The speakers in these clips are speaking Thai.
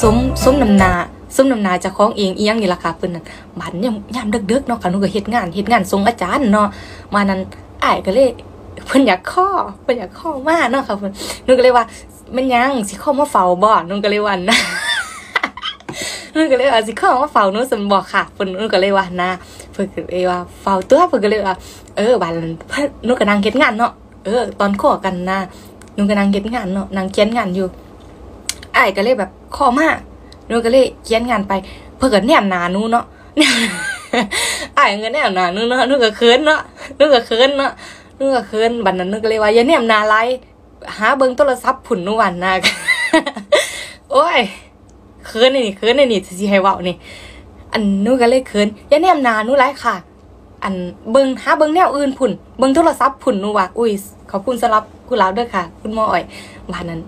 สมสมนำนาสมนำนาจะคล้องเองเอียงนี่ล่ะค่ะเพิ่นนั่นบัดยามยามดึกๆเนาะค่ะหนูก็เฮ็ดงานเฮ็ดงานส่งอาจารย์เนาะมานั้นอ้ายก็เลยเพิ่นอยากข้อเพิ่นอยากข้อมากเนาะค่ะเพิ่นหนูก็เลยว่ามันยังสิข้ามาเฝ้าบ่หนูก็เลยว่านะหนูก็เลยว่าสิข้ามาเฝ้าหนูสมบ่ค่ะเพิ่นหนูก็เลยว่านะเพิ่นก็เลยว่าเฝ้าตัวเพิ่นก็เลยว่าเออบันนเพิ่นหนูก็นั่งเฮ็ดงานเนาะเออ ตอนข้อกันนะหนูก็นั่งเฮ็ดงานเนาะนั่งเขียนงานอยู่ อ้ายก็เลยแบบขอมาหนูก็เลยเขียนงานไป เพิ่นก็แนมหนาหนูเนาะอ้ายก็แนมหนาหนูเนาะหนูก็เขินเนาะหนูก็เขินเนาะหนูก็เขินบัดนั้นหนูก็เลยว่าอย่าแนมหนาหลายหาเบิ่งโทรศัพท์พุ่นนูวันนะโอ้ยเขินนี่เขินนี่สิให้เว้านี่อันนูก็เลยเขินอย่าแนมหนาหนูหลายค่ะ อันเบิ่งหาเบิ่งแนวอื่นพุ่นเบิ่งโทรศัพท์พุ่นนูว่าอุ้ยขอบคุณสำหรับกุหลาบเด้อค่ะ คุณหมออ้อยบ้านนั้น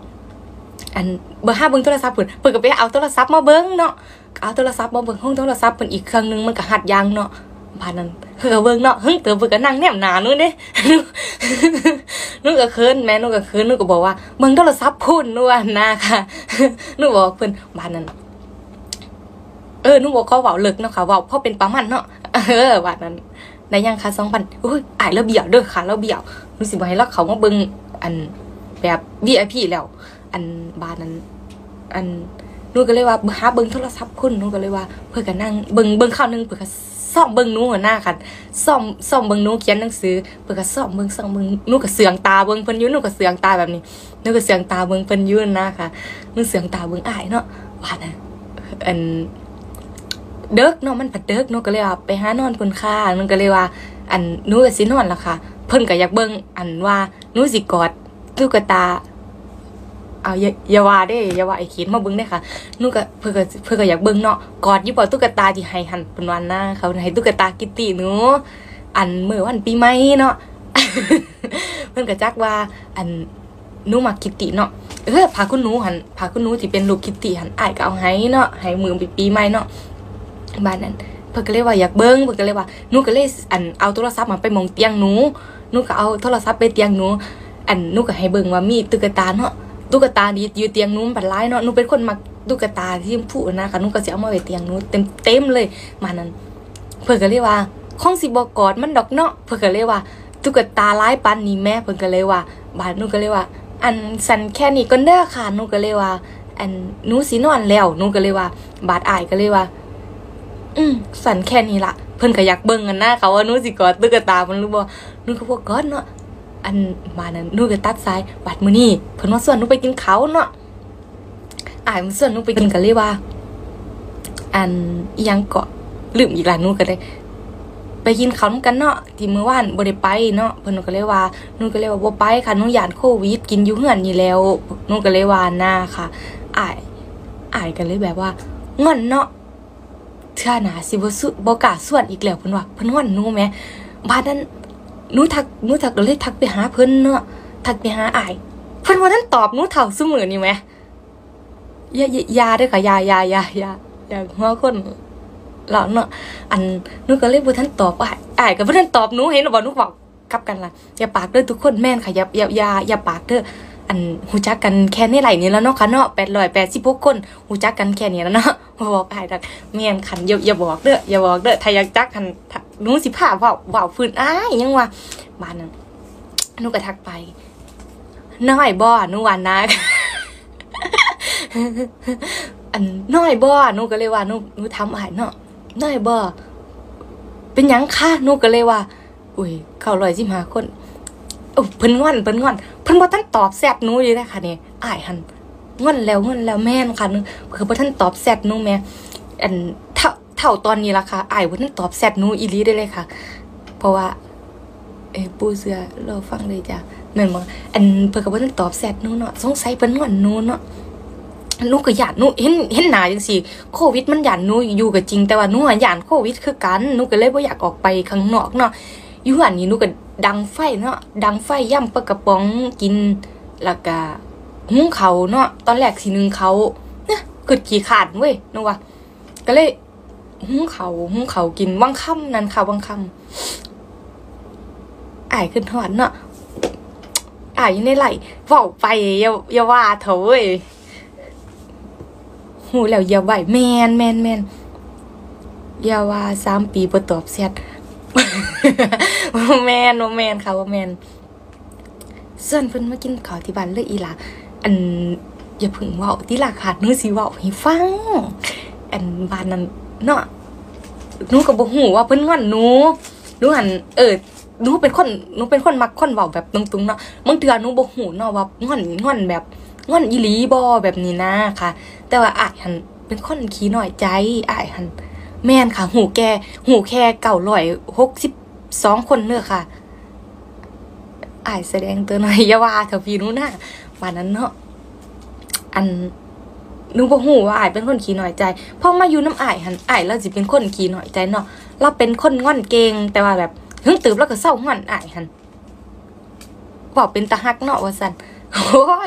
อันเบิ่งหาเบิ่งโทรศัพท์เพุ่นเพิ่นก็ไปเอาโทรศัพท์มาเบิ่งเนาะเอาโทรศัพท์มาเบิ่งห้องโทรศัพท์เพิ่นอีกเครื่องนึงมันก็หัดยางเนาะบ้านนั้นเพิ่นก็เบิ่งเนาะเฮ้ยเติมเพิ่นก็นั่งแนมหน้านู่นเด้นู่นก็เขินแม่นู่นก็เขินนู่นก็บอกว่าเบิ่งโทรศัพท์พุ่นหนูว่านะค่ะนู่นบอกเพิ่นบ้านนั้นเออหนูบอกเขาเว้าเลิกเนาะค่ะเว้าเพราะเป็นประมาณเนาะเออว่านั้นได้ยังค่ะ2,000อุ้ยอายแล้วเบี้ยวเด้อค่ะแล้วเบี้ยวหนูสิบ่าให้เราเขามาเบิ่งอันแบบ VIP แล้ว อันบานนั้นอันนูก็เลยว่าหาเบิ่งโทรศัพท์คุณนูก็เลยว่า เพิ่นก็นั่งเบิ่งเบิ่งข้าวหนึงเพิ่นก็ซ่อมเบิ่งนูหัวหน้าค่ะซ่อมซ่อมเบิ่งนูเขียนหนังสือเพิ่นก็ซ่อมเบิ่งซ่อมเบิ่งนูก็เสืองตาเบิ่งเพิ่นยู่นูก็เสืองตาแบบนี้นูก็เสืองตาเบิ่งเพิ่นอยู่นะค่ะนูเสืองตาเบิ่งอ้ายเนาะว่านะอันเด็กเนาะมันผัดเด็กนาะก็เลยว่าไปหานอนเพิ่นค่ามันก็เลยว่า อันนูก็สินอนและค่ะ เพิ่นก็อยากเบิ่งอันว่านูสิกอดตุ๊กตา เอาอย่าอย่าว่าเด้อย่าว่าไอ้ขีดมาเบิ่งเด้ค่ะนูก็เพิ่นก็เพิ่นก็อยากเบิ่งเนาะกอดยู่บ่ตุ๊กตาที่ให้หันเพิ่นว่านะเขาให้ตุ๊กตากิตติหนูอันมื้อวันปีใหม่เนาะเพิ่นก็จักว่า อันนูมักคิตติเนาะเออพาคุณหนูหันพาคุณหนูที่เป็นลูกคิตติหันไอ้ก็เอาให้เนาะให้มือปีใหม่เนาะบ้านนั้นเพิ่นก็เลยว่าอยากเบิ่งเพิ่นก็เลยว่านูก็เลยอันเอาโทรศัพท์มาไปมองเตียงหนูนูก็เอาโทรศัพท์ไปเตียงหนูอันนูก็ให้เบิ่งว่ามีตุ๊กตาเนาะ ตุ๊กตาดีอยู่เตียงนูมันบัดหลายเนาะหนูเป็นคนมักตุ๊กตาที่ผู้นะคะหนูก็สิเอามาไว้เตียงนู้เต็มเต็มเลย มานั้น เพิ่อนก็เลยว่าคงสิบ่กอดมันดอกเนาะเพิ่อนก็เลยว่าตุ๊กตาหลายปานนี้แม่เพิ่อนก็เลยว่าบาดหนูก็เลยว่า อันสันแค่นี้ก่อนเด้อค่ะหนูก็เลยว่า อันหนูสินอนแล้วหนูก็เลยว่า บาดอายก็เลยว่า อืมสันแค่นี้ละเพิ่อนก็อยากเบิ่งกันนะเขาว่าหนูสิกอดตุ๊กตามันรู้บ่หนูก็บอกกอดเนาะ อันมานั้นหนูก็ตัดสายบัดมื้อนี้เพิ่นว่าส่วนหนูไปกินข้าวเนาะอ้ายมันส่วนหนูไปกินกันเลยว่า อันอีหยังเกาะลืมอีกแล้วหนูก็ได้ ไปกินข้าวนำกันเนาะที่มื้อวานบ่ได้ไปเนาะเพิ่นก็เลยว่าหนูก็เลยว่าบ่ไปค่ะหนูย่านโควิดกินอยู่เฮือนนี่แล้วหนูก็เลยว่าหน้าค่ะอ้ายอ้ายก็เลยแบบว่างอนเนาะเทื่อหนาสิบ่สุบ่กล้าส่วนอีกแล้วเพิ่นว่าเพิ่นงอนหนูแหมบาดนั้นห นูทักนูทักก็เลยทักไปหาเพิ่นเนาะทักไปหาอ้ายเพิ่นว่าท่านตอบนูเถ่าซุมื้อนี่ไหมยายาอย่าเด้อค่ะยายายายายาหัวคนหลอนเนาะอันนูก็เลยบ่ทันตอบอ้ายอ้ายก็บ่ทันตอบหนูเห็นบ่หนูบอกกลับกันล่ะอย่าปากเด้อทุกคนแม่นค่ะอย่าอย่าอย่าอย่าปากเด้อ อันหูจักกันแค่นี้ไหลนี่แล้วเนาะค่ะเนาะแปดร้อยแปดสิบหกคนหูจักกันแค่นี้แล้วเนาะบอกอ้ายดักเมียนขันอย่าอย่าบอกเด้ออย่าบอกเด้อถ้าอยากจักขันนูสิพาเว้าเว้าฟืนอ้ายยังว่าบ้านนั้นนูก็ทักไปน้อยบ่หนูว่านะอันน้อยบ่หนูก็เลยว่านูนูทำอ้ายเนาะน้อยบ่เป็นยังค่ะหนูก็เลยว่า อุ้ยเข้าร้อยสิบห้าคน โอ้เพิ่นงอนเพิ่นงอนเพิ่นบ่ทันตอบแซดหนูอยู่เลยค่ะนี่อ้ายหันงอนแล้วงอนแล้วแม่นค่ะนึงคือบ่ทันตอบแซดหนูแม่อันเท่าเท่าตอนนี้ล่ะค่ะอ้ายบ่ทันตอบแซดหนูอีหลีได้เลยค่ะ เพราะว่าเอ้ปูเสือเราฟังเลยจ้ะแม่นบ่อันเพิ่นก็บ่ทันตอบแซดหนูเนาะสงสัยเพิ่นงอนหนูเนาะหนูก็ย่านหนูเห็นเห็นหน้าจังซี่โควิดมันย่านหนูอยู่ก็จริงแต่ว่าหนูอะย่านโควิดคือกันหนูก็เลยบ่อยากออกไปข้างนอกเนาะ อยู่อันนี้หนูก็ดังไฟเนาะดังไฟย่ำปลากระป๋องกินแล้วก็หุ้งเขาเนาะตอนแรกสินึงเขาเนี่ยกึดขี้ขาดเว้ยหนูว่า ก็เลยหุ้งเขาหุ้งเขากินวังค่ำนั่นค่ะวังค่ำอายขึ้นหอดเนาะอายอยู่ในไหลเว้าไปอย่าอย่าว่าเถอะเว้ยหหูแล้วอย่าไหวแมนแมนแมนอย่าว่าสามปีบ่ตอบแชทบ่ แมนบ่แมนค่ะบ่แมนส่วนเพิ่นมากินข้าวที่บ้านเลยอีหล่ะอันอย่าพิ่งเว้าติล่ะค่ะหนูสิเว้าให้ฟัง อันบ้านนั้นเนาะหนูก็บ่ฮู้ว่าเพิ่นงอนหนูหนูหันเออหนูเป็นคนหนูเป็นคนมักคนเว้าแบบตรงๆเนาะบางเทื่อหนูบ่ฮู้เนาะว่างอนงอนแบบงอนอีหลีบ่แบบนี้นะค่ะ แต่ว่าอายหันเป็นคนขี้น้อยใจอายหันแม่นค่ะ หูแกหูแค่าลอยหกสิบ 962คนเด้อค่ะอายแสดงตัวหน่อยยาว่าเถอะพี่นูนะวันนั้นเนาะอันหนูบ่ฮู้ว่าอายเป็นคนขี้หน้อยใจพอมาอยู่น้ำอายหันอายเราสิเป็นคนขี้หน้อยใจเนาะเราเป็นคนงอนเกงแต่ว่าแบบถึงตื่นแล้วก็เศร้างอนอายหันบอกเป็นตาฮักเนาะว่าซั่นโอ้ย